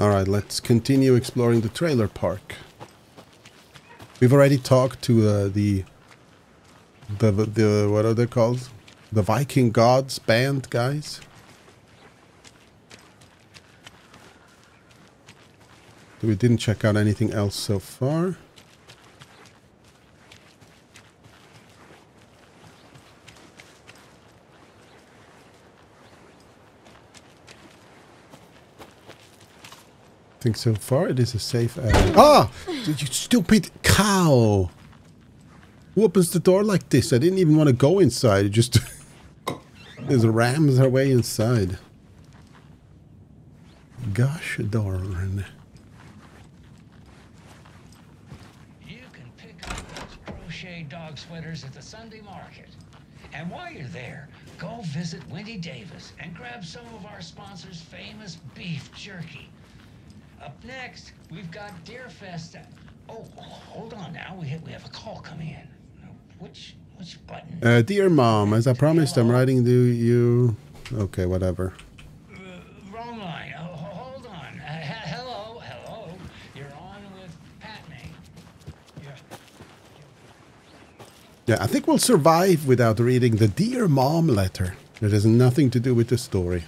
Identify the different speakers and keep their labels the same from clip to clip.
Speaker 1: Alright, let's continue exploring the trailer park. We've already talked to uh, the, the, the, what are they called? The Viking Gods band guys. We didn't check out anything else so far. Think so far it is a safe area. Ah! You stupid cow! Who opens the door like this? I didn't even want to go inside. It just... There's rams our way inside. Gosh darn.
Speaker 2: You can pick up those crochet dog sweaters at the Sunday market. And while you're there, go visit Wendy Davis and grab some of our sponsor's famous beef jerky. Up next, we've got Deerfest. Oh, hold on now. We have, we have a call coming in. Which which button?
Speaker 1: Uh, dear mom, as I promised, I'm writing to you. Okay, whatever.
Speaker 2: Uh, wrong line. Oh, hold on. Uh, hello, hello. You're on with Pat Maine.
Speaker 1: Yeah. Yeah, I think we'll survive without reading the dear mom letter. It has nothing to do with the story.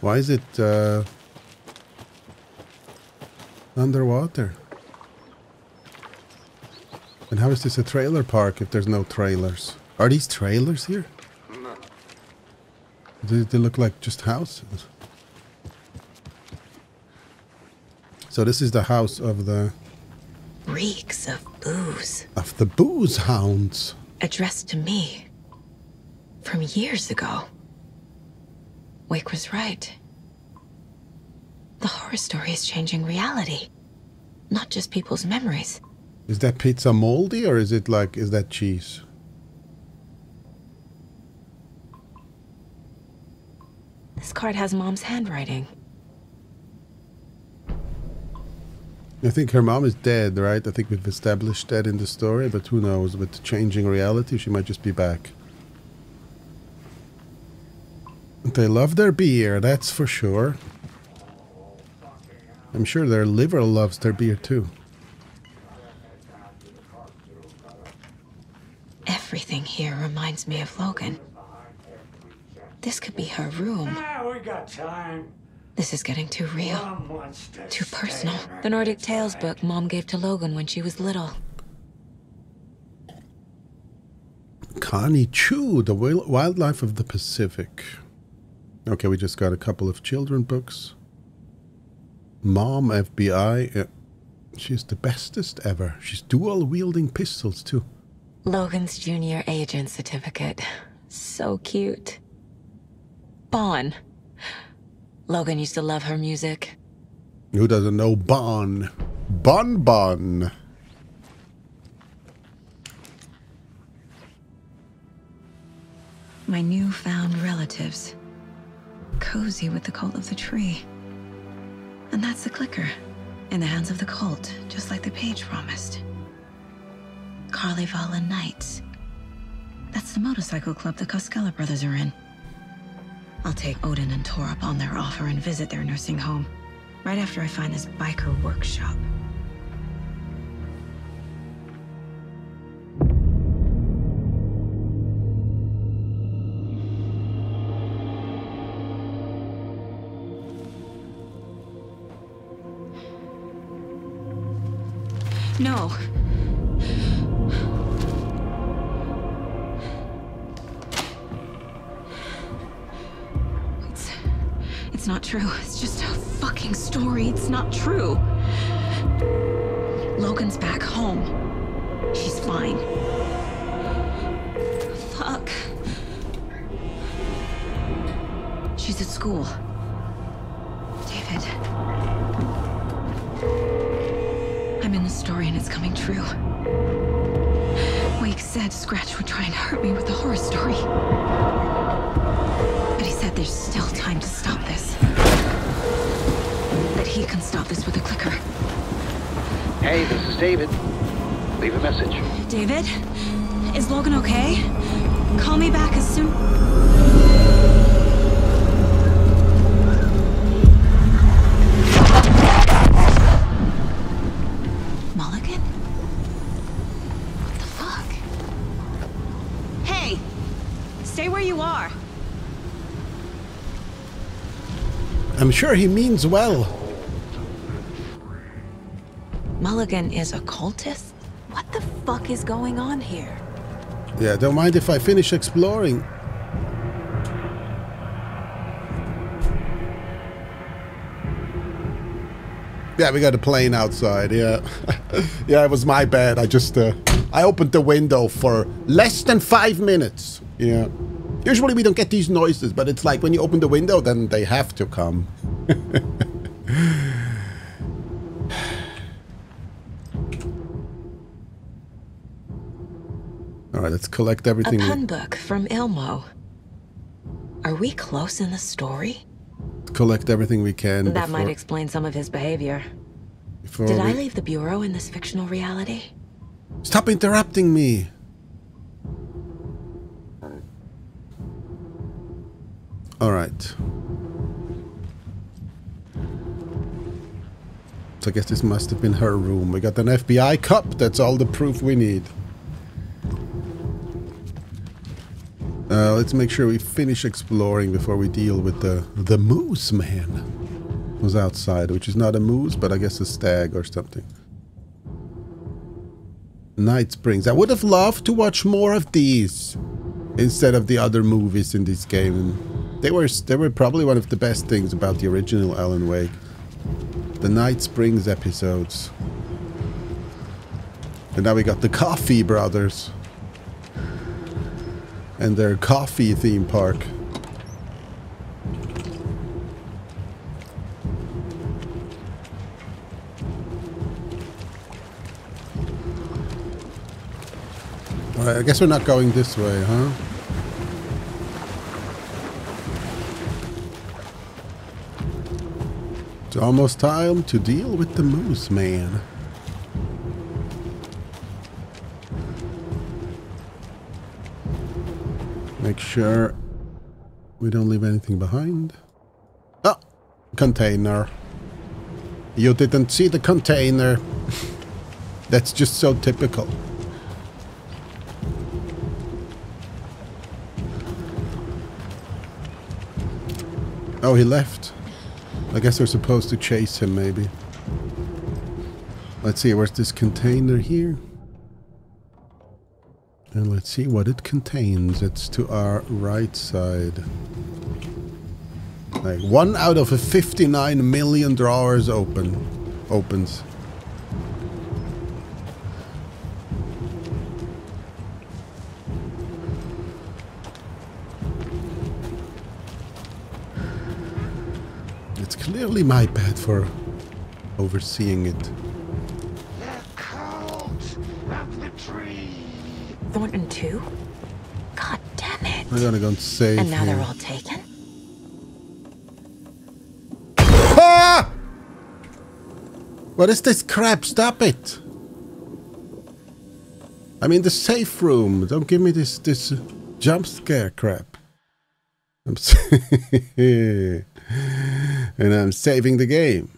Speaker 1: Why is it uh, underwater? And how is this a trailer park if there's no trailers? Are these trailers here? No. Do they look like just houses? So this is the house of the...
Speaker 3: Reeks of booze.
Speaker 1: Of the booze hounds.
Speaker 3: Addressed to me. From years ago. Wake was right. The horror story is changing reality, not just people's memories.
Speaker 1: Is that pizza moldy or is it like, is that cheese?
Speaker 3: This card has mom's handwriting.
Speaker 1: I think her mom is dead, right? I think we've established that in the story, but who knows? With changing reality, she might just be back. They love their beer, that's for sure. I'm sure their liver loves their beer too.
Speaker 3: Everything here reminds me of Logan. This could be her room.
Speaker 4: Ah, we got time.
Speaker 3: This is getting too real. Too personal. The Nordic Tales book Mom gave to Logan when she was little.
Speaker 1: Connie Chiu, The Wildlife of the Pacific. Okay, we just got a couple of children books. Mom FBI. Eh, she's the bestest ever. She's dual wielding pistols too.
Speaker 3: Logan's junior agent certificate. So cute. Bon. Logan used to love her music.
Speaker 1: Who doesn't know Bon? Bon Bon.
Speaker 3: My newfound relatives cozy with the cult of the tree. And that's the clicker, in the hands of the cult, just like the page promised. Kalevala Knights. That's the motorcycle club the Koskela brothers are in. I'll take Odin and Tor up on their offer and visit their nursing home, right after I find this biker workshop. No. It's... It's not true. It's just a fucking story. It's not true. Logan's back home. She's fine. Fuck. She's at school. David. I'm in the story and it's coming true. Wake said Scratch would try and hurt me with the horror story. But he said there's still time to stop this. That he can stop this with a clicker.
Speaker 4: Hey, this is David. Leave a message.
Speaker 3: David? Is Logan okay? Call me back as soon...
Speaker 1: I'm sure he means well.
Speaker 3: Mulligan is a cultist? What the fuck is going on here?
Speaker 1: Yeah, don't mind if I finish exploring. Yeah, we got a plane outside. Yeah, yeah, it was my bad. I just uh, I opened the window for less than five minutes. Yeah, usually we don't get these noises, but it's like when you open the window, then they have to come. All right, let's collect everything. we-
Speaker 3: pun book from Ilmo. Are we close in the story?
Speaker 1: collect everything we can.
Speaker 3: That might explain some of his behavior.
Speaker 1: before
Speaker 3: Did I leave the Bureau in this fictional reality?
Speaker 1: Stop interrupting me. All right. So I guess this must have been her room. We got an FBI cup. That's all the proof we need. Uh, let's make sure we finish exploring before we deal with the the moose man who's outside, which is not a moose, but I guess a stag or something. Night Springs. I would have loved to watch more of these instead of the other movies in this game. They were they were probably one of the best things about the original Alan Wake. The Night Springs episodes. And now we got the Coffee Brothers. And their coffee theme park. Alright, I guess we're not going this way, huh? It's almost time to deal with the moose man. Make sure we don't leave anything behind. Oh, container. You didn't see the container. That's just so typical. Oh, he left. I guess we're supposed to chase him, maybe. Let's see, where's this container here? And let's see what it contains. It's to our right side. Like one out of a 59 million drawers open opens. Clearly my bad for overseeing it.
Speaker 2: The cult of the tree.
Speaker 3: Thornton too? God damn it.
Speaker 1: I'm gonna go and save
Speaker 3: And now they're all taken?
Speaker 1: Ah! What is this crap? Stop it! I'm in the safe room. Don't give me this this jump scare crap. I'm s- and I'm saving the game.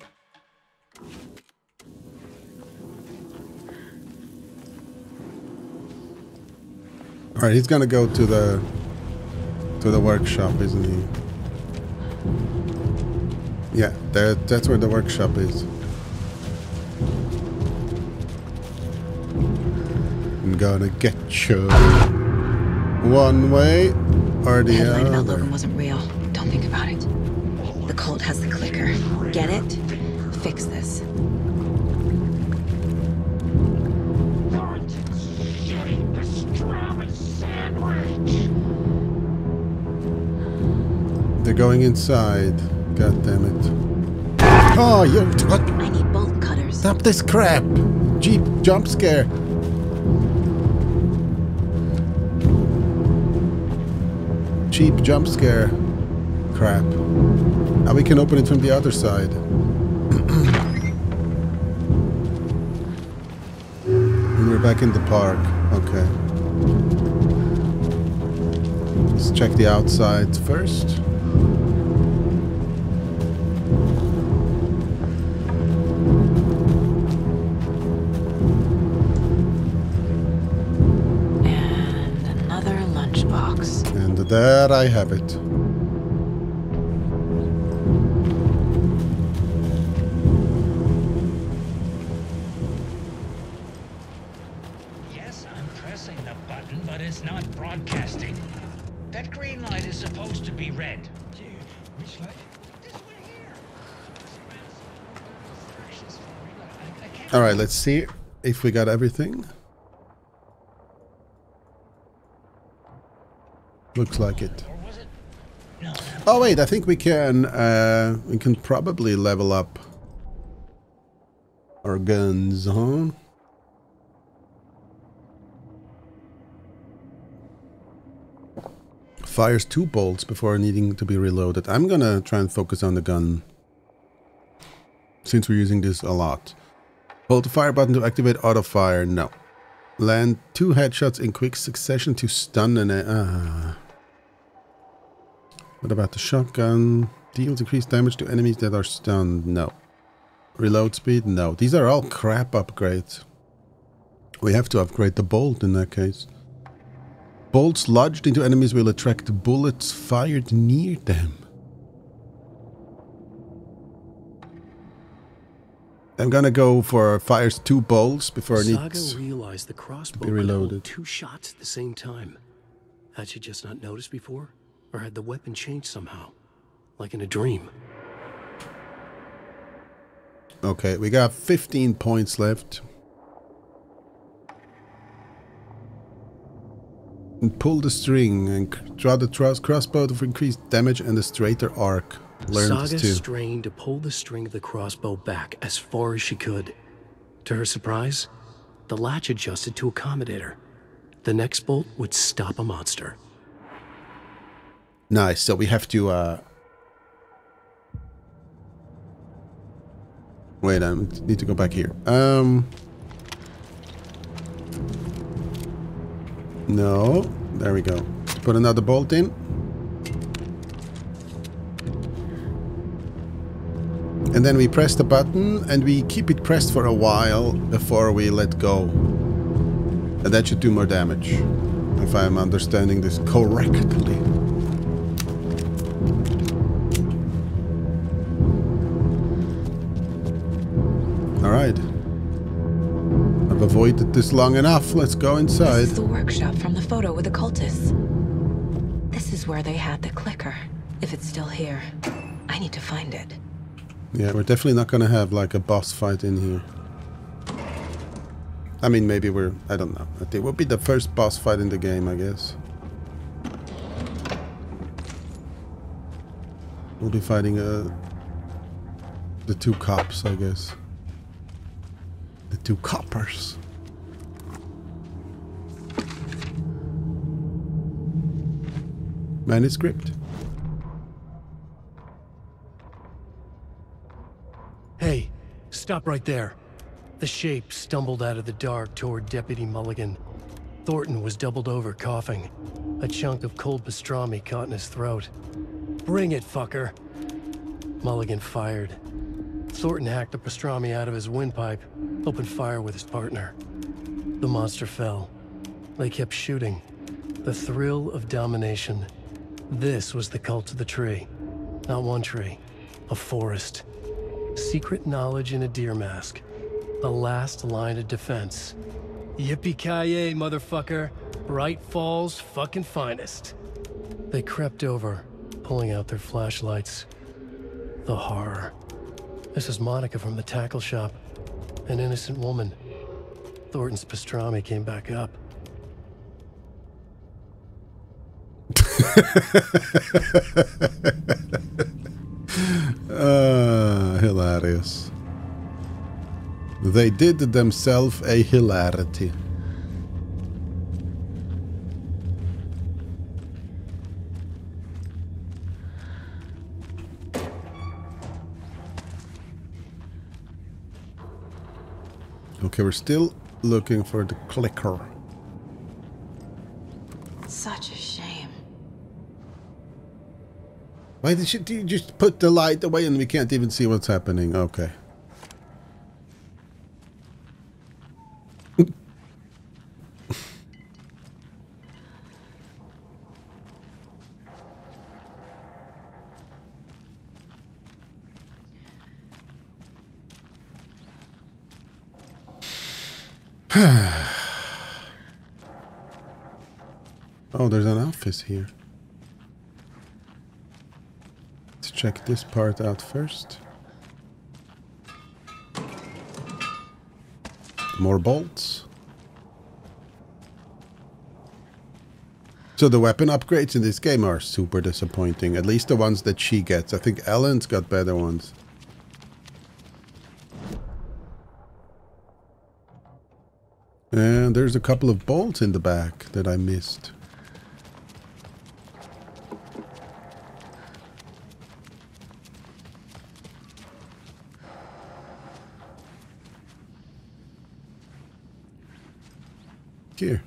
Speaker 1: All right, he's gonna go to the to the workshop, isn't he? Yeah, that, that's where the workshop is. I'm gonna get you. One way or the other.
Speaker 3: Logan wasn't real. Don't think about it. The cult has the clicker. Get it? Fix this.
Speaker 2: Thornton's shitting pastrami sandwich.
Speaker 1: They're going inside. God damn it. Oh, you what?
Speaker 3: I need bolt cutters.
Speaker 1: Stop this crap! Jeep jump scare. Cheap jump scare. Crap. Now we can open it from the other side. and we're back in the park. Okay. Let's check the outside first.
Speaker 3: And another lunchbox.
Speaker 1: And there I have it. Right, let's see if we got everything. Looks like it.
Speaker 2: Or was it? No.
Speaker 1: Oh wait, I think we can. Uh, we can probably level up our guns, huh? Fires two bolts before needing to be reloaded. I'm gonna try and focus on the gun since we're using this a lot. Hold the fire button to activate auto fire. No. Land two headshots in quick succession to stun an. Ah. What about the shotgun? Deals increased damage to enemies that are stunned. No. Reload speed? No. These are all crap upgrades. We have to upgrade the bolt in that case. Bolts lodged into enemies will attract bullets fired near them. I'm gonna go for fires two bolts before
Speaker 5: Saga
Speaker 1: needs.
Speaker 5: realized the crossbow
Speaker 1: be reloaded.
Speaker 5: two shots at the same time. Had she just not noticed before? Or had the weapon changed somehow? Like in a dream?
Speaker 1: Okay, we got 15 points left. And pull the string and draw the crossbow for increased damage and a straighter arc. Learned
Speaker 5: Saga
Speaker 1: too.
Speaker 5: strained to pull the string of the crossbow back as far as she could. To her surprise, the latch adjusted to accommodate her. The next bolt would stop a monster.
Speaker 1: Nice. So we have to. uh Wait, I need to go back here. Um. No. There we go. Put another bolt in. And then we press the button and we keep it pressed for a while before we let go. And that should do more damage. If I'm understanding this correctly. Alright. I've avoided this long enough. Let's go inside.
Speaker 3: This is the workshop from the photo with the cultists. This is where they had the clicker. If it's still here, I need to find it.
Speaker 1: Yeah, we're definitely not gonna have like a boss fight in here. I mean, maybe we're... I don't know. It will be the first boss fight in the game, I guess. We'll be fighting uh, the two cops, I guess. The two coppers. Manuscript.
Speaker 5: Hey, stop right there. The shape stumbled out of the dark toward Deputy Mulligan. Thornton was doubled over, coughing. A chunk of cold pastrami caught in his throat. Bring it, fucker. Mulligan fired. Thornton hacked the pastrami out of his windpipe, opened fire with his partner. The monster fell. They kept shooting. The thrill of domination. This was the cult of the tree. Not one tree, a forest. Secret knowledge in a deer mask. The last line of defense. Yippee-ki-yay, motherfucker. Bright Falls fucking finest. They crept over, pulling out their flashlights. The horror. This is Monica from the tackle shop. An innocent woman. Thornton's pastrami came back up.
Speaker 1: Uh, hilarious. They did themselves a hilarity. Okay, we're still looking for the clicker.
Speaker 3: Such a shame.
Speaker 1: Why did you, you just put the light away and we can't even see what's happening? Okay. oh, there's an office here. Let's check this part out first. More bolts. So the weapon upgrades in this game are super disappointing. At least the ones that she gets. I think Alan's got better ones. And there's a couple of bolts in the back that I missed. Here.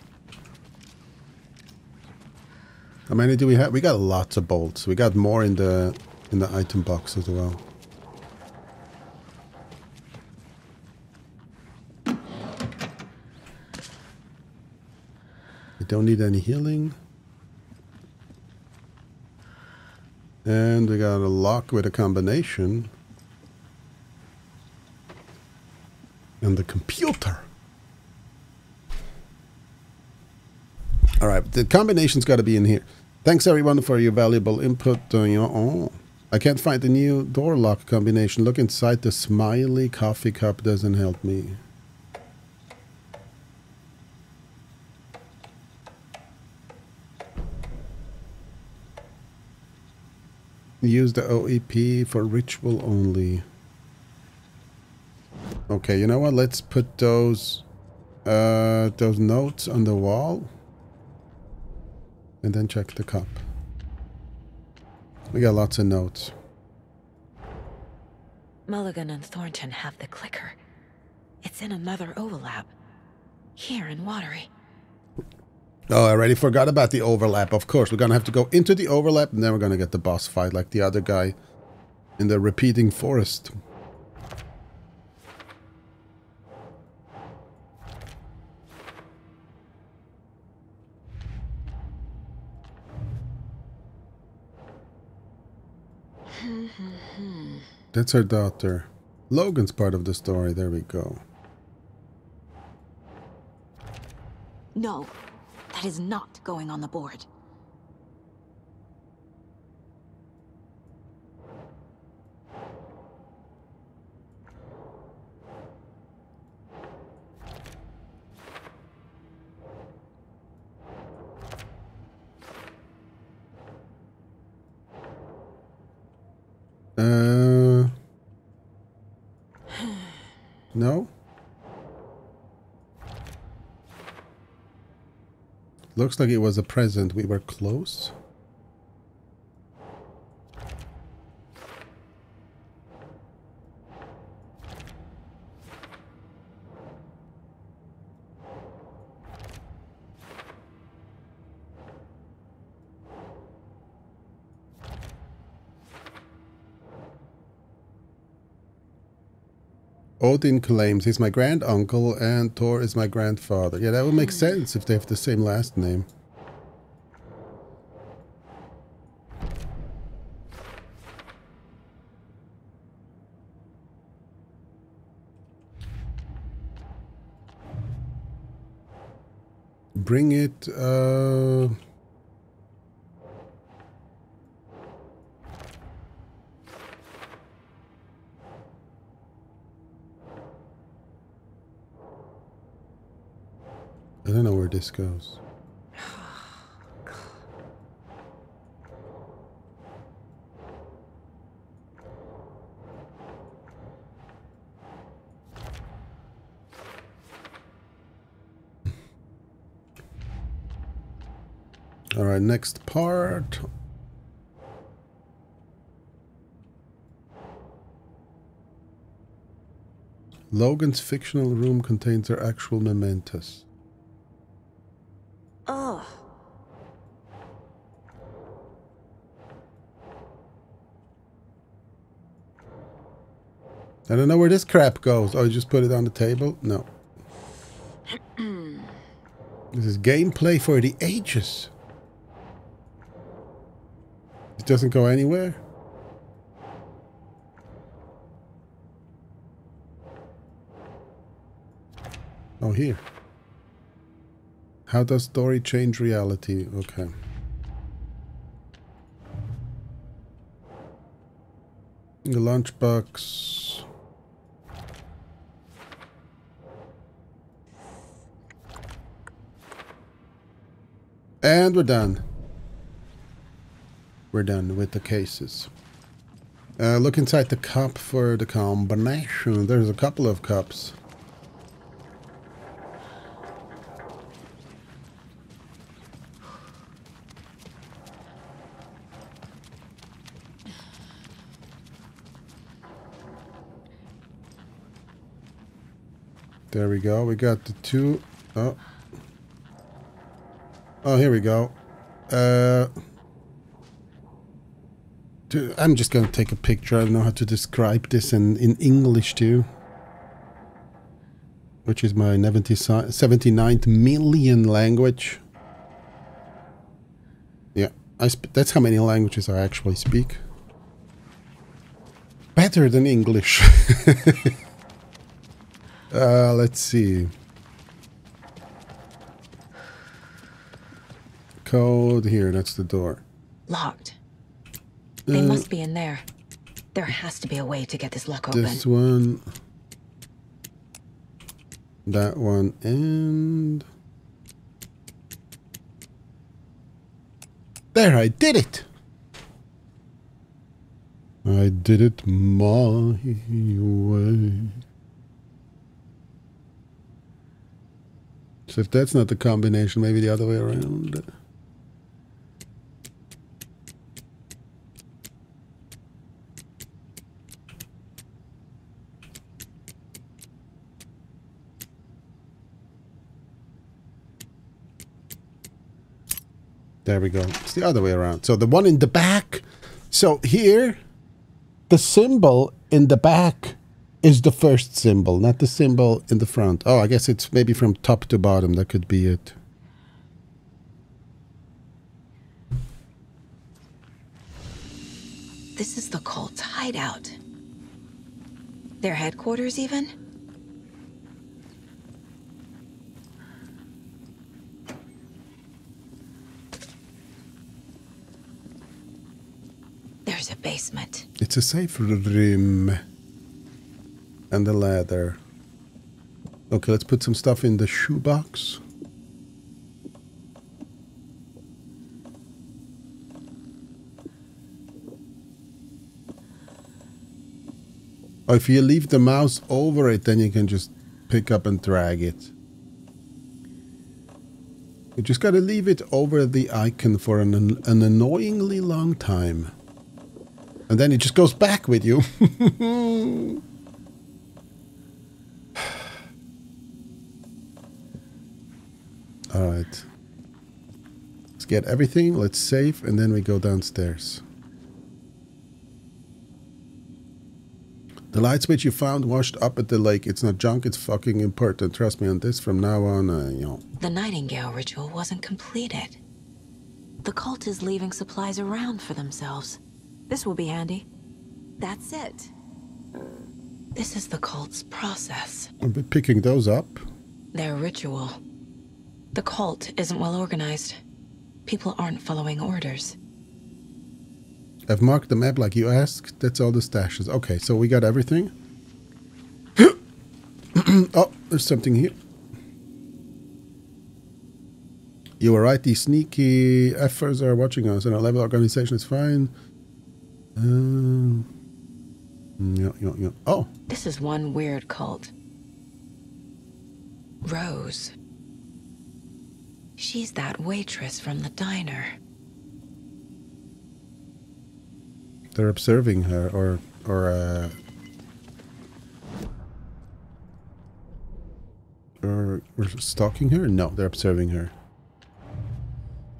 Speaker 1: How many do we have? We got lots of bolts. We got more in the in the item box as well. We don't need any healing. And we got a lock with a combination. And the computer. All right, the combination's got to be in here. Thanks everyone for your valuable input. Uh, you know, oh, I can't find the new door lock combination. Look inside the smiley coffee cup doesn't help me. Use the OEP for ritual only. Okay, you know what? Let's put those uh, those notes on the wall. And then check the cup. We got lots of notes.
Speaker 3: Mulligan and Thornton have the clicker. It's in another overlap. Here in Watery.
Speaker 1: Oh, I already forgot about the overlap. Of course, we're going to have to go into the overlap and then we're going to get the boss fight like the other guy in the repeating forest. That's her daughter. Logan's part of the story. There we go.
Speaker 3: No, that is not going on the board.
Speaker 1: Uh, no? Looks like it was a present. We were close. Odin claims he's my grand uncle and Tor is my grandfather. Yeah, that would make sense if they have the same last name. Bring it, uh... this goes. All right, next part. Logan's fictional room contains her actual mementos. I don't know where this crap goes. Oh, you just put it on the table? No. this is gameplay for the ages. It doesn't go anywhere? Oh, here. How does story change reality? Okay. The lunchbox. And we're done. We're done with the cases. Uh, look inside the cup for the combination. There's a couple of cups. There we go. We got the two. Oh. Oh, here we go. Uh, I'm just going to take a picture. I don't know how to describe this in, in English too. Which is my 79th million language. Yeah, I that's how many languages I actually speak. Better than English. Uh, let's see. Code here, that's the door.
Speaker 3: Locked. They uh, must be in there. There has to be a way to get this lock open.
Speaker 1: This one. That one and... There, I did it! I did it my way. So if that's not the combination, maybe the other way around. There we go. It's the other way around. So the one in the back. So here, the symbol in the back is the first symbol, not the symbol in the front. Oh, I guess it's maybe from top to bottom. That could be it.
Speaker 3: This is the cult's hideout. Their headquarters, even? There's a basement.
Speaker 1: It's a safe room and the ladder. Okay, let's put some stuff in the shoebox. Oh, if you leave the mouse over it, then you can just pick up and drag it. You just gotta leave it over the icon for an, an annoyingly long time. And then it just goes back with you. Alright. Let's get everything. Let's save. And then we go downstairs. The light switch you found washed up at the lake. It's not junk. It's fucking important. Trust me on this. From now on, uh, you know.
Speaker 3: The Nightingale ritual wasn't completed. The cult is leaving supplies around for themselves. This will be handy. That's it. This is the cult's process.
Speaker 1: I'll be picking those up.
Speaker 3: Their ritual. The cult isn't well organized. People aren't following orders.
Speaker 1: I've marked the map like you asked. That's all the stashes. Okay, so we got everything. oh, there's something here. You were right, these sneaky efforts are watching us, and our level organization is fine. Uh, yeah, yeah, yeah. Oh.
Speaker 3: This is one weird cult. Rose. She's that waitress from the diner.
Speaker 1: They're observing her, or, or, uh... we're stalking her? No, they're observing her.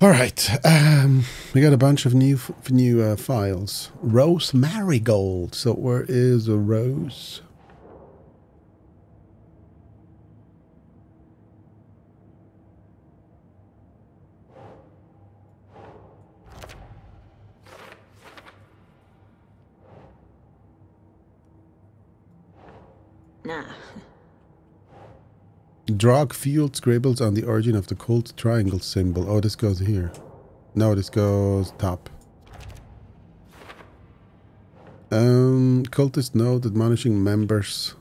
Speaker 1: All right. Um, we got a bunch of new new uh, files. Rose Marigold. So where is a Rose? Drog fueled scribbles on the origin of the cult triangle symbol. Oh, this goes here. No, this goes top. Um, cultists note admonishing members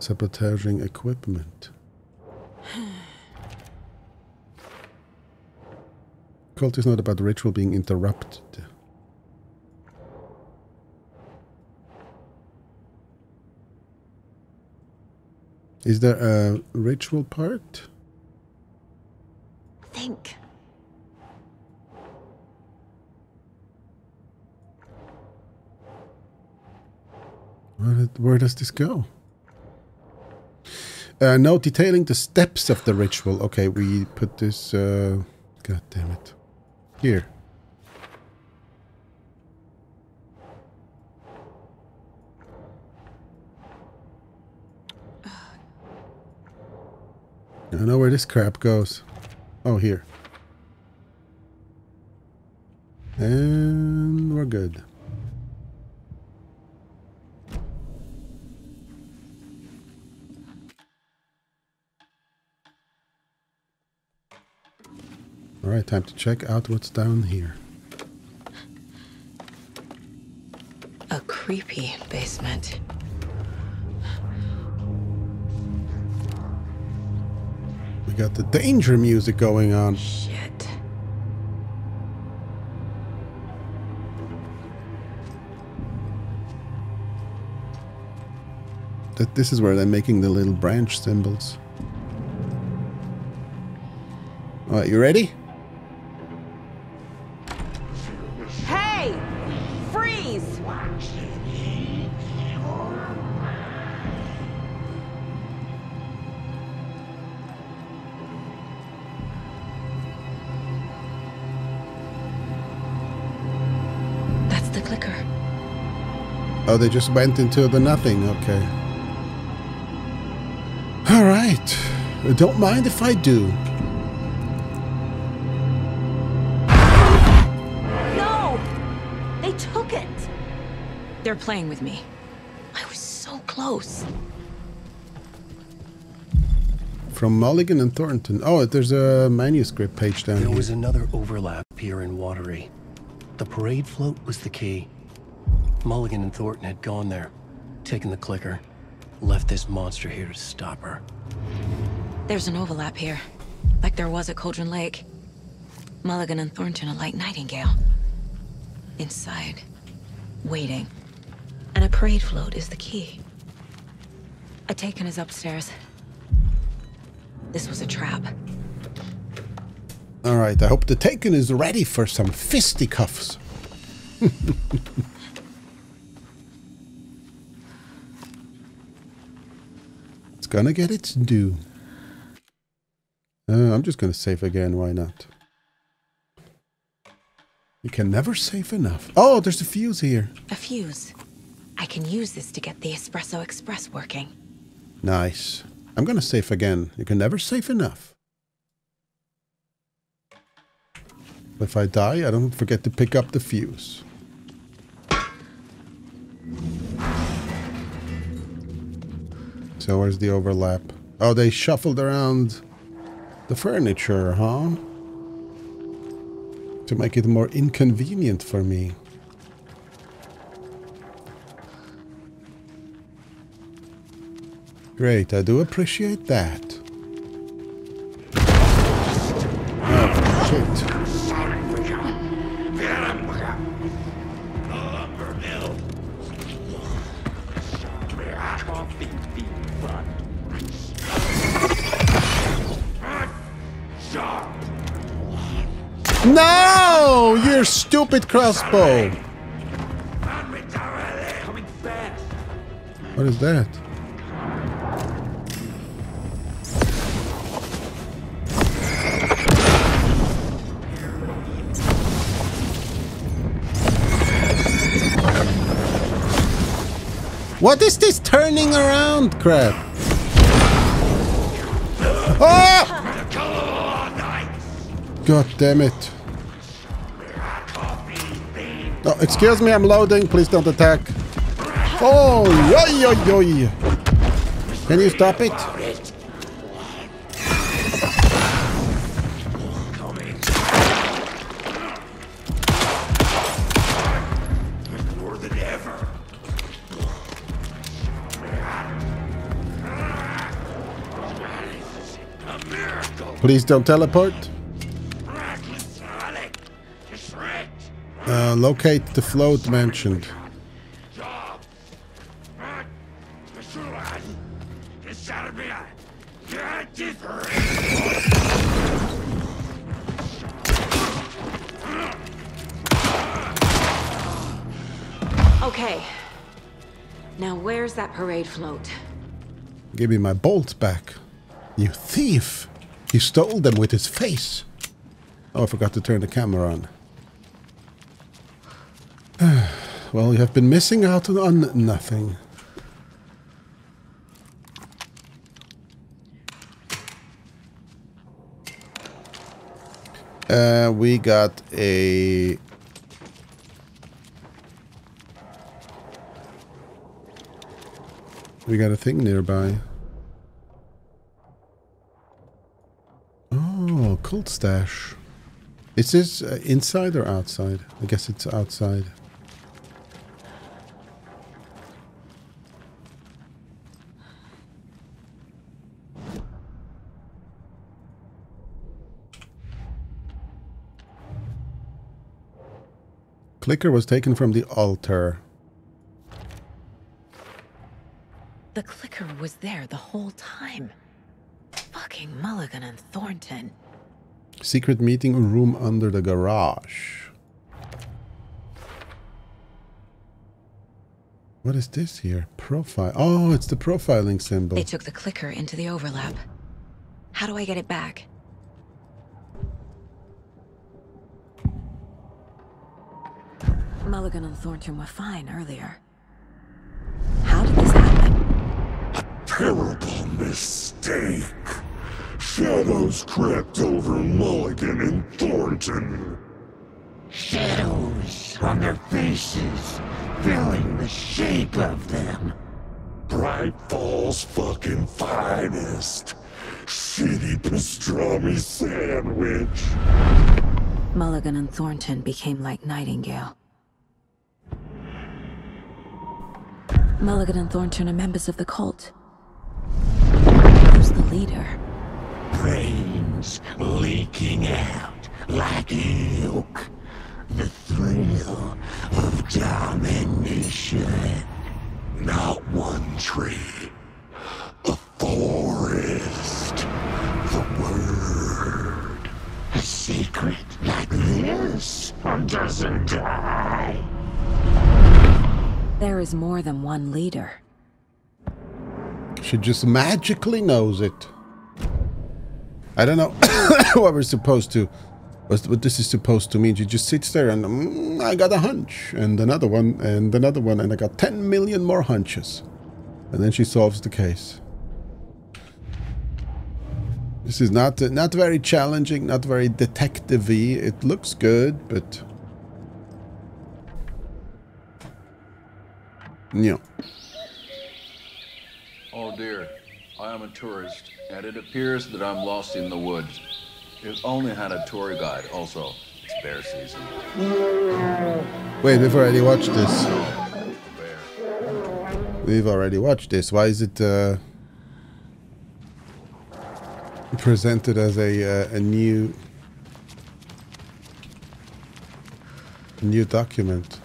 Speaker 1: sabotaging equipment. Cultists note about ritual being interrupted. Is there a ritual part?
Speaker 3: Think.
Speaker 1: Where, where does this go? Uh, no, detailing the steps of the ritual. Okay, we put this... Uh, God damn it. Here. I know where this crap goes. Oh, here. And we're good. Alright, time to check out what's down here.
Speaker 3: A creepy basement.
Speaker 1: We got the danger music going on.
Speaker 3: Shit.
Speaker 1: That this is where they're making the little branch symbols. Alright, you ready? They just went into the nothing. Okay. Alright. Don't mind if I do.
Speaker 6: No! They took it!
Speaker 3: They're playing with me. I was so close.
Speaker 1: From Mulligan and Thornton. Oh, there's a manuscript page down
Speaker 5: There
Speaker 1: here.
Speaker 5: was another overlap here in Watery. The parade float was the key. Mulligan and Thornton had gone there, taken the clicker, left this monster here to stop her.
Speaker 3: There's an overlap here. Like there was at Cauldron Lake. Mulligan and Thornton are like Nightingale. Inside. Waiting. And a parade float is the key. A taken is upstairs. This was a trap.
Speaker 1: Alright, I hope the Taken is ready for some fisticuffs. gonna get its due. Uh, I'm just gonna save again, why not? You can never save enough. Oh, there's a fuse here.
Speaker 3: A fuse. I can use this to get the Espresso Express working.
Speaker 1: Nice. I'm gonna save again. You can never save enough. If I die, I don't forget to pick up the fuse. So where's the overlap? Oh, they shuffled around the furniture, huh? To make it more inconvenient for me. Great, I do appreciate that. No! Your stupid crossbow! What is that? What is this turning around crap? Oh! God damn it. Oh, excuse me, I'm loading. Please don't attack. Oh, yo, yo, yo. Can you stop it? Please don't teleport. Uh, locate the float mentioned.
Speaker 7: Job. Right. Shulan. It's out of me. You're different.
Speaker 6: Okay. Now where's that parade float?
Speaker 1: Give me my bolts back. You thief! He stole them with his face. Oh, I forgot to turn the camera on. Well, you have been missing out on nothing. Uh, we got a We got a thing nearby. Oh, cult stash. Is this uh, inside or outside? I guess it's outside. Clicker was taken from the altar.
Speaker 3: The clicker was there the whole time. Fucking Mulligan and Thornton.
Speaker 1: Secret meeting room under the garage. What is this here? Profile. Oh, it's the profiling symbol.
Speaker 3: They took the clicker into the overlap. How do I get it back? Mulligan and Thornton were fine earlier. How did this happen?
Speaker 7: A Terrible mistake. Shadows crept over Mulligan and Thornton. Shadows on their faces, filling the shape of them. Bright Falls fucking finest. Shitty pastrami sandwich.
Speaker 3: Mulligan and Thornton became like Nightingale. Mulligan and Thornton are members of the cult. Who's the leader?
Speaker 7: brains leaking out like milk. The thrill of domination. Not one tree, a forest. The word. A secret like this doesn't die.
Speaker 3: There is more than one leader.
Speaker 1: She just magically knows it. I don't know what we're supposed to, what this is supposed to mean. She just sits there and mm, I got a hunch, and another one, and another one, and I got 10 million more hunches. And then she solves the case. This is not not very challenging, not very detective-y. It looks good, but yeah.
Speaker 8: Oh dear, I am a tourist, and it appears that I'm lost in the woods. If only had a tour guide. Also, it's bear season.
Speaker 1: Wait, we've already watched this. We've already watched this. Why is it uh, presented as a uh, a new new document?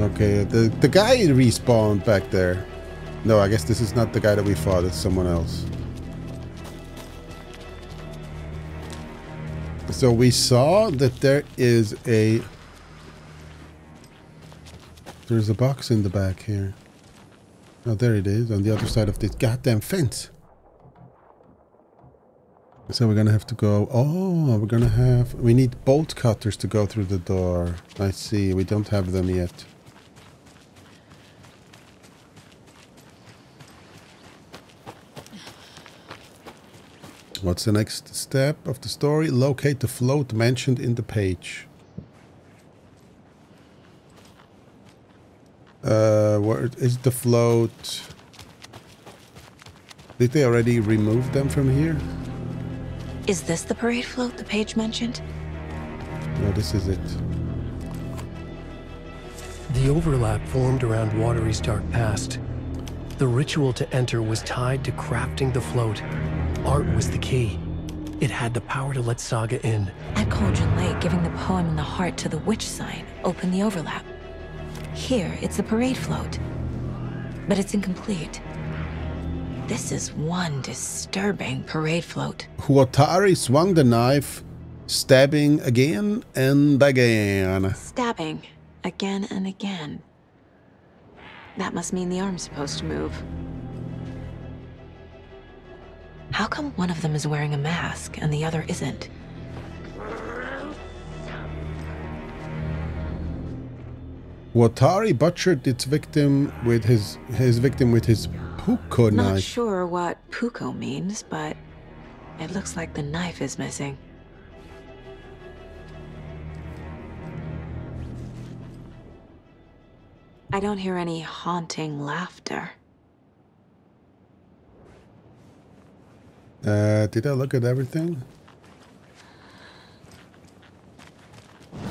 Speaker 1: Okay, the the guy respawned back there. No, I guess this is not the guy that we fought. It's someone else. So we saw that there is a there's a box in the back here. Oh, there it is, on the other side of this goddamn fence. So we're gonna have to go. Oh, we're gonna have. We need bolt cutters to go through the door. I see. We don't have them yet. What's the next step of the story? Locate the float mentioned in the page. Uh, where is the float? Did they already remove them from here?
Speaker 3: Is this the parade float the page mentioned?
Speaker 1: No, this is it.
Speaker 5: The overlap formed around Watery's dark past. The ritual to enter was tied to crafting the float. Art was the key. It had the power to let Saga in.
Speaker 3: At Cauldron Lake, giving the poem and the heart to the witch sign opened the overlap. Here, it's the parade float. But it's incomplete. This is one disturbing parade float.
Speaker 1: Huotari swung the knife, stabbing again and again.
Speaker 3: Stabbing again and again. That must mean the arm's supposed to move. How come one of them is wearing a mask and the other isn't?
Speaker 1: Huotari butchered its victim with his his victim with his
Speaker 3: puukko
Speaker 1: knife.
Speaker 3: Not sure what puukko means, but it looks like the knife is missing. I don't hear any haunting laughter.
Speaker 1: Uh, did I look at everything?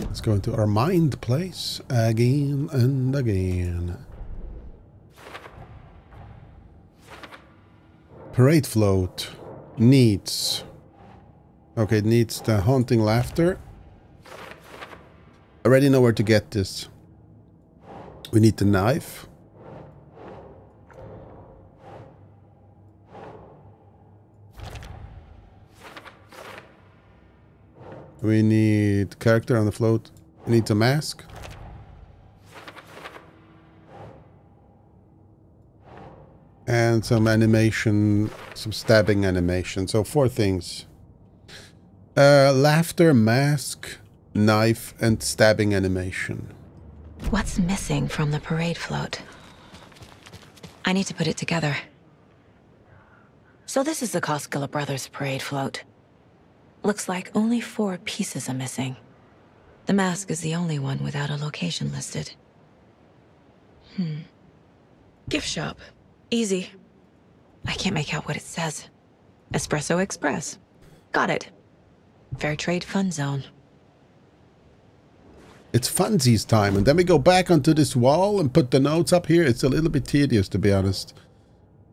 Speaker 1: Let's go into our mind place again and again. Parade float needs. Okay, it needs the haunting laughter. Already know where to get this. We need the knife. We need character on the float. We need a mask. And some animation, some stabbing animation. So four things. Uh, laughter, mask, knife, and stabbing animation.
Speaker 3: What's missing from the parade float? I need to put it together. So this is the Koskela Brothers parade float. Looks like only four pieces are missing. The mask is the only one without a location listed. Hmm. Gift shop. Easy. I can't make out what it says. Espresso Express. Got it. Fair Trade Fun Zone.
Speaker 1: It's funsies time, and then we go back onto this wall and put the notes up here. It's a little bit tedious, to be honest.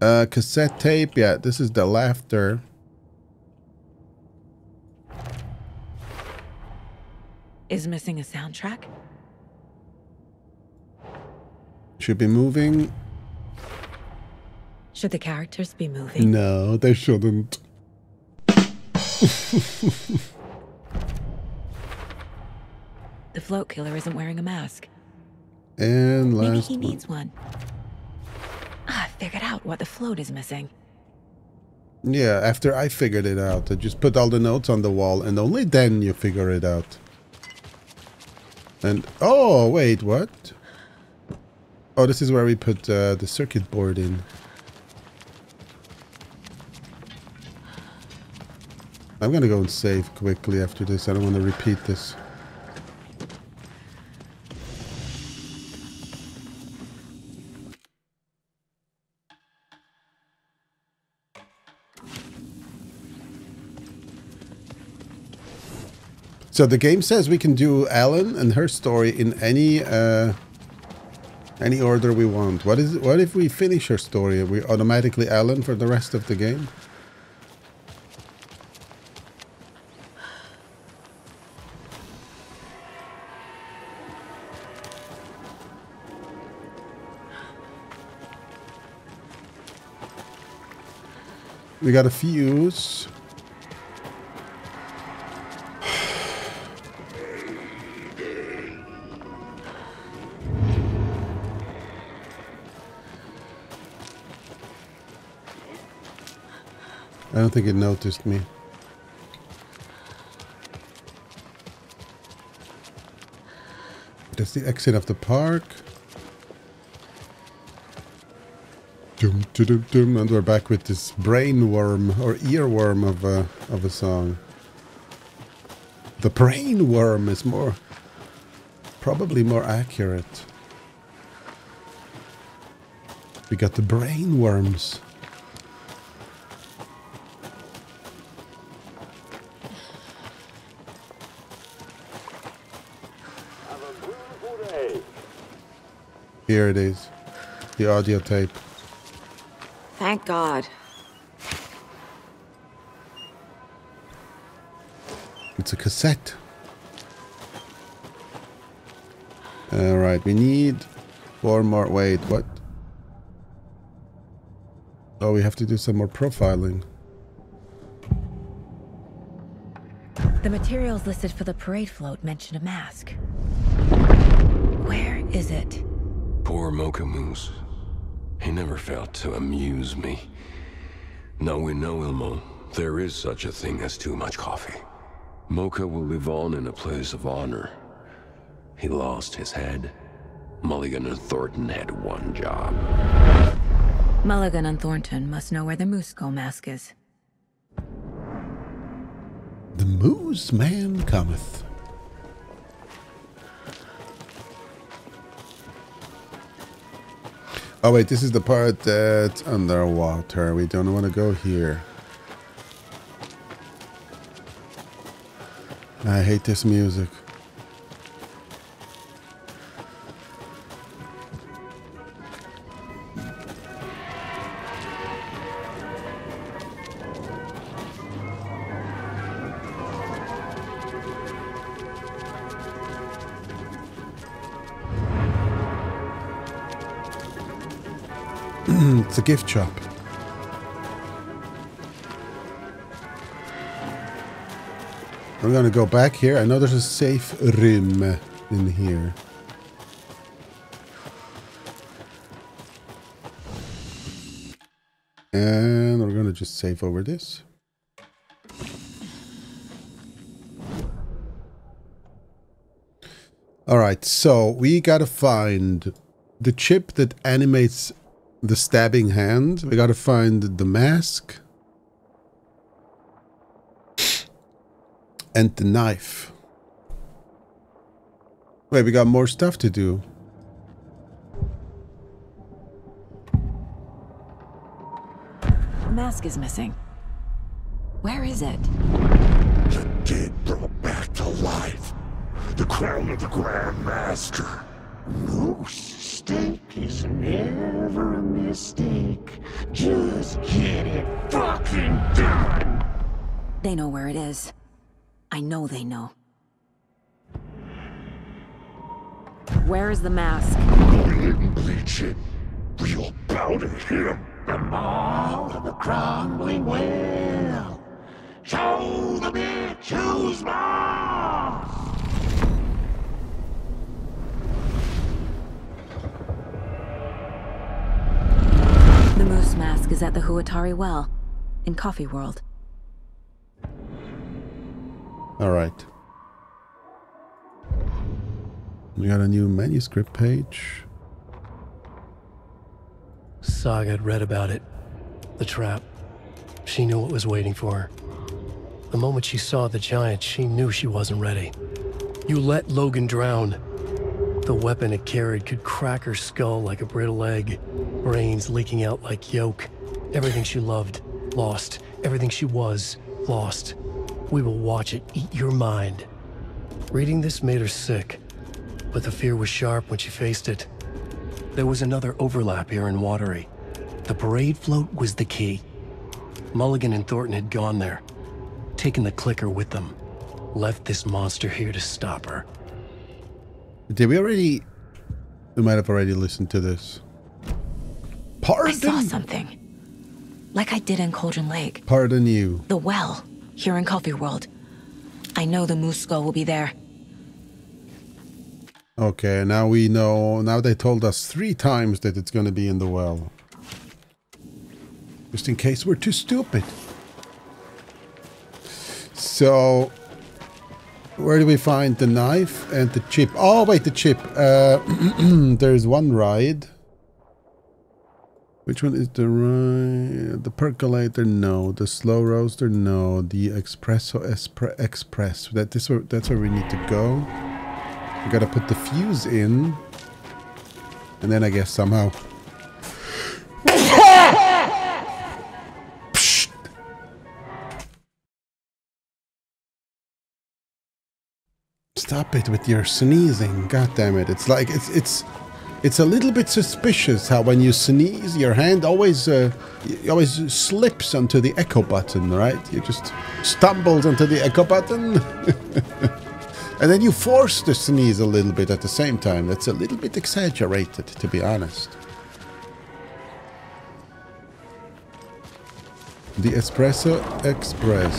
Speaker 1: Uh, cassette tape, yeah, this is the laughter.
Speaker 3: Is missing a soundtrack?
Speaker 1: Should be moving.
Speaker 3: Should the characters be moving?
Speaker 1: No, they shouldn't.
Speaker 3: The float killer isn't wearing a mask.
Speaker 1: And last Maybe
Speaker 3: he
Speaker 1: one.
Speaker 3: needs one. Ah, I figured out what the float is missing.
Speaker 1: Yeah, after I figured it out, I just put all the notes on the wall, and only then you figure it out. And oh wait, what? Oh, this is where we put uh, the circuit board in. I'm gonna go and save quickly after this. I don't want to repeat this. So the game says we can do Alan and her story in any uh, any order we want. What is what if we finish her story? Are we automatically Alan for the rest of the game? We got a fuse. Don't think it noticed me. That's the exit of the park. Dum, dum, dum, and we're back with this brain worm or earworm of a of a song. The brain worm is more probably more accurate. We got the brain Here it is. The audio tape.
Speaker 6: Thank God.
Speaker 1: It's a cassette. Alright, we need four more. Wait, what? Oh, we have to do some more profiling.
Speaker 3: The materials listed for the parade float mention a mask. Where is it?
Speaker 9: Poor Mocha Moose. He never failed to amuse me. Now we know, Ilmo, there is such a thing as too much coffee. Mocha will live on in a place of honor. He lost his head. Mulligan and Thornton had one job.
Speaker 3: Mulligan and Thornton must know where the Moose Skull mask is.
Speaker 1: The Moose Man cometh. Oh wait, this is the part that's underwater. We don't want to go here. I hate this music. Gift shop. I'm gonna go back here. I know there's a safe room in here. And we're gonna just save over this. Alright, so we gotta find the chip that animates the stabbing hand. We gotta find the mask. And the knife. Wait, we got more stuff to do.
Speaker 3: The mask is missing. Where is it?
Speaker 7: The dead brought back to life. The crown of the Grand Master. Moose steak is never a mistake. Just get it fucking done.
Speaker 3: They know where it is. I know they know. Where is the mask?
Speaker 7: We didn't bleach it. We'll bow to him. The maw of the crumbling. Show the bitch who's boss.
Speaker 3: The mask is at the Huotari Well, in Coffee World.
Speaker 1: Alright. We got a new manuscript page.
Speaker 5: Saga had read about it. The trap. She knew what was waiting for her. The moment she saw the giant, she knew she wasn't ready. You let Logan drown. The weapon it carried could crack her skull like a brittle egg, brains leaking out like yolk. Everything she loved, lost. Everything she was, lost. We will watch it eat your mind. Reading this made her sick, but the fear was sharp when she faced it. There was another overlap here in Watery. The parade float was the key. Mulligan and Thornton had gone there, taken the clicker with them, left this monster here to stop her.
Speaker 1: Did we already... We might have already listened to this. Pardon?
Speaker 3: I saw something. Like I did in Cauldron Lake.
Speaker 1: Pardon you.
Speaker 3: The well, here in Coffee World. I know the moose skull will be there.
Speaker 1: Okay, now we know... Now they told us three times that it's going to be in the well. Just in case we're too stupid. So... Where do we find the knife and the chip? Oh, wait, the chip. Uh, there's one ride. Which one is the right? The percolator, no. The slow roaster, no. The espresso espre express. That this where, that's where we need to go. We gotta put the fuse in, and then I guess somehow. Stop it with your sneezing. God damn it. It's like it's it's it's a little bit suspicious how when you sneeze your hand always uh, always slips onto the echo button, right? You just stumbles onto the echo button. and then you force the sneeze a little bit at the same time. That's a little bit exaggerated to be honest. The Espresso Express.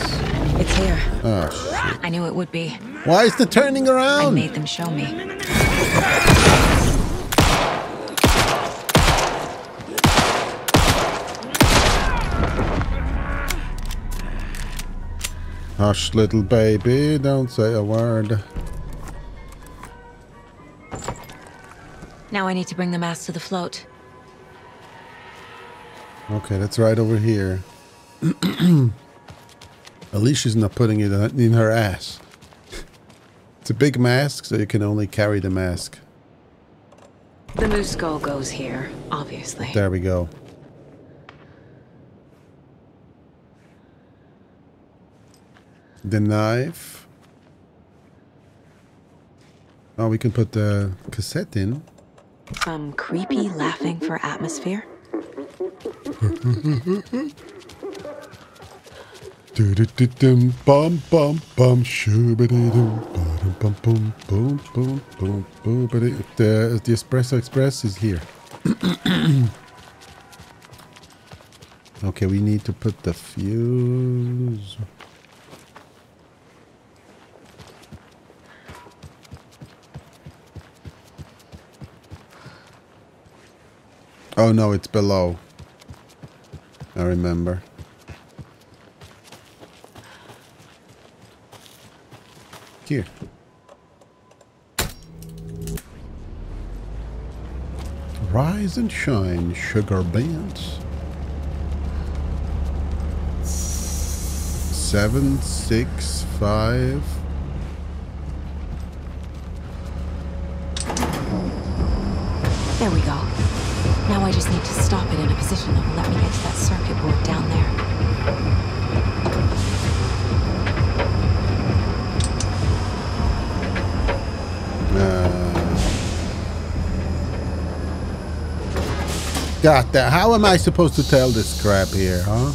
Speaker 3: It's here.
Speaker 1: Oh shit.
Speaker 3: I knew it would be.
Speaker 1: Why is the turning around?
Speaker 3: I made them show me.
Speaker 1: Hush, little baby, don't say a word.
Speaker 3: Now I need to bring the mask to the float.
Speaker 1: Okay, that's right over here. Alicia's not putting it in her ass. It's a big mask, so you can only carry the mask.
Speaker 3: The moose skull goes here, obviously.
Speaker 1: There we go. The knife. Oh, we can put the cassette in.
Speaker 3: Some creepy laughing for atmosphere.
Speaker 1: Do-do-do-dum, bum bum bum shoo-ba-dee-dum, ba-dum, bum bum boom boom boom boom. The the espresso express is here. okay, we need to put the fuse. Oh no, it's below. I remember. Here. Rise and shine, sugar bands. Seven, six, five.
Speaker 3: There we go. Now I just need to stop it in a position that will let me get to that circuit board down there.
Speaker 1: God, that, how am I supposed to tell this crap here, huh?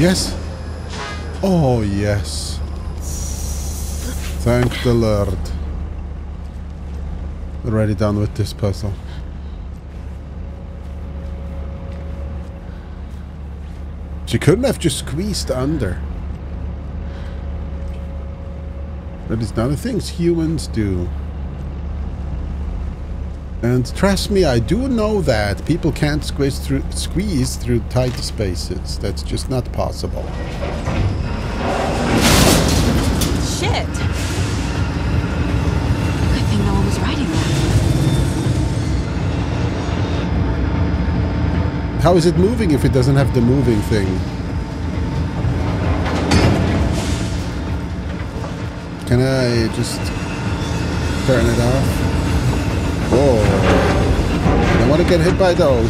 Speaker 1: yes? Oh, yes. Thank the Lord. Already done with this puzzle. She couldn't have just squeezed under. That is not a thing humans do. And trust me, I do know that people can't squeeze through, squeeze through tight spaces. That's just not possible.
Speaker 3: Shit! Good thing no one was riding that.
Speaker 1: How is it moving if it doesn't have the moving thing? Can I just turn it off? Whoa. I don't want to get hit by those.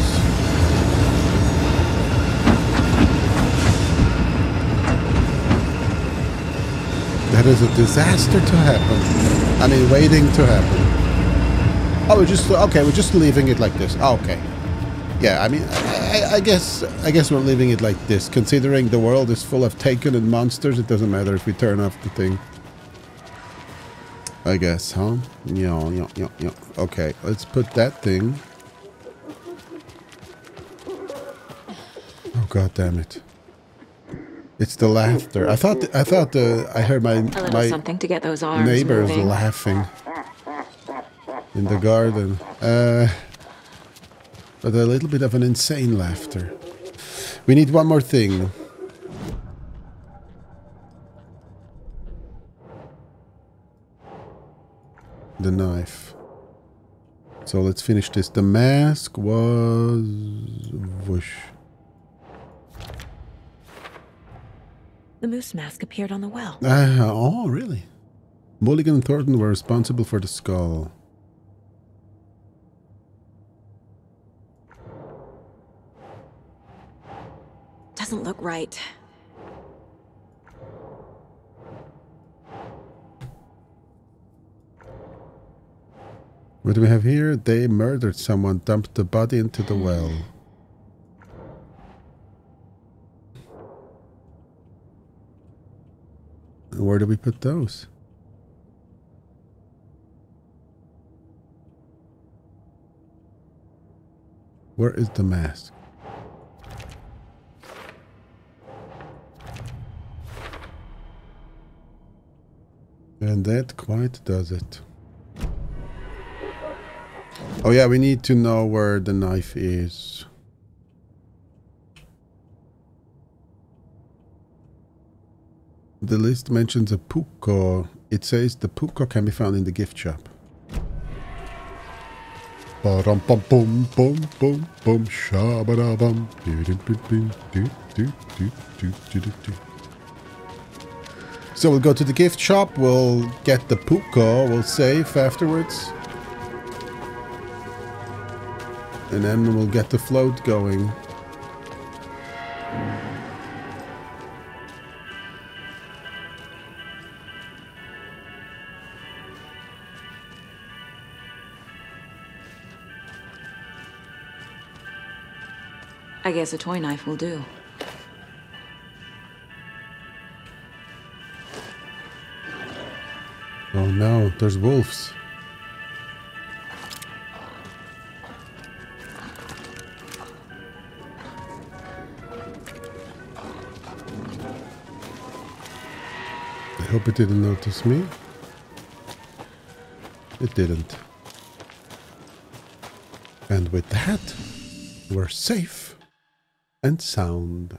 Speaker 1: That is a disaster to happen. I mean, waiting to happen. Oh, we're just okay. We're just leaving it like this. Oh, okay. Yeah, I mean, I, I- I guess I guess we're leaving it like this. Considering the world is full of taken and monsters, it doesn't matter if we turn off the thing. I guess, huh? Yeah, yeah, yeah, yeah. Okay, let's put that thing. Oh god damn it! It's the laughter. I thought I thought the I heard my my
Speaker 3: something to get those arms
Speaker 1: neighbors
Speaker 3: moving.
Speaker 1: laughing in the garden. Uh, but a little bit of an insane laughter. We need one more thing. The knife. So let's finish this. The mask was... Whoosh.
Speaker 3: The moose mask appeared on the well.
Speaker 1: Ah, oh, really? Mulligan and Thornton were responsible for the skull.
Speaker 3: Doesn't look right.
Speaker 1: What do we have here? They murdered someone, dumped the body into the well. Where do we put those? Where is the mask? And that quite does it. Oh yeah, we need to know where the knife is. The list mentions a puukko. It says the puukko can be found in the gift shop. Bum bum bum bum bum do-do-do, do-do-do-do. So we'll go to the gift shop, we'll get the puukko, we'll save afterwards. And then we'll get the float going.
Speaker 6: I guess a toy knife will do.
Speaker 1: Oh no, there's wolves. Hope it didn't notice me. It didn't. And with that, we're safe and sound.